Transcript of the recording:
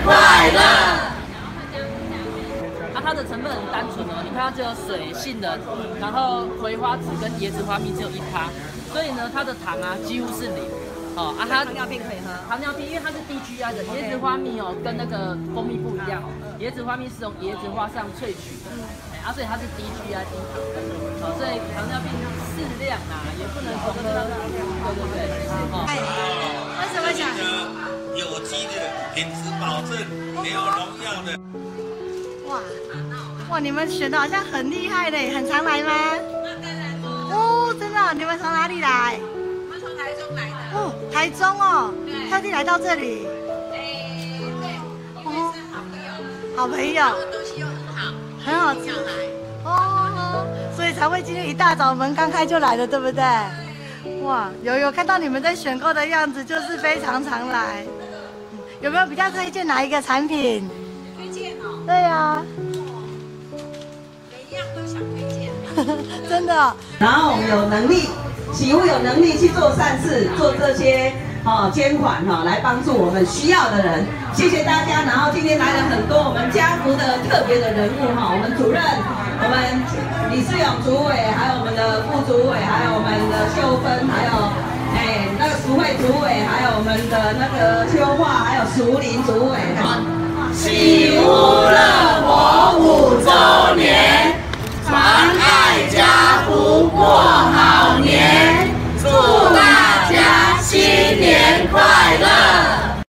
快乐。啊，它的成分很单纯哦，你看它只有水、杏仁，然后葵花籽跟椰子花蜜只有一趴，所以呢，它的糖啊几乎是零。哦啊，它糖尿病可以喝，糖尿病因为它是低 GI 的椰子花蜜哦，跟那个蜂蜜不一样，椰子花蜜是从椰子花上萃取的，啊，所以它是低 GI 低糖的，哦，所以糖尿病适量啊，也不能说喝，对对对，哦。品质保证，没有农药的。哇哇，你们选的好像很厉害嘞，很常来吗？那当然哦，真的，你们从哪里来？我们从台中来的哦，台中哦，对特地来到这里，哎，对，因为是好朋友，好朋友，东西又很好，很好吃。哦，所以才会今天一大早门刚开就来了，对不对？哇，有有看到你们在选购的样子，就是非常常来。嗯有没有比较推荐哪一个产品？推荐哦，对呀、每一样都想推荐。真的哦、然后有能力，企户有能力去做善事，做这些哦捐款哈、来帮助我们需要的人。谢谢大家。然后今天来了很多我们家族的特别的人物哈、我们主任，我们李世勇主委，还有我们的副主委，还有我们的秀芬，还有哎那个淑慧主委，还有我们的那个秋化，还有竹林主委。喜屋乐活五周年，传爱家福过好年，祝大家新年快乐！